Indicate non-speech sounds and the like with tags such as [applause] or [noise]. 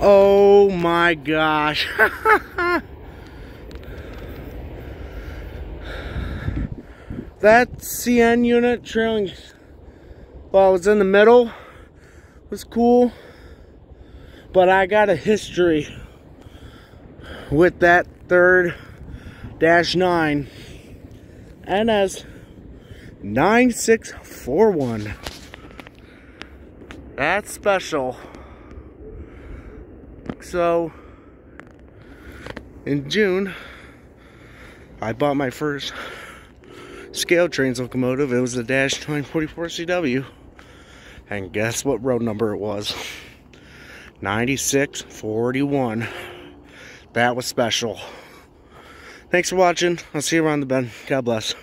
Oh my gosh. [laughs] that CN unit trailing while it's in the middle was cool. But I got a history with that third dash nine NS 9641. That's special. So, in June, I bought my first ScaleTrains locomotive. It was the Dash 944 CW. And guess what road number it was? 9641. That was special. Thanks for watching. I'll see you around the bend. God bless.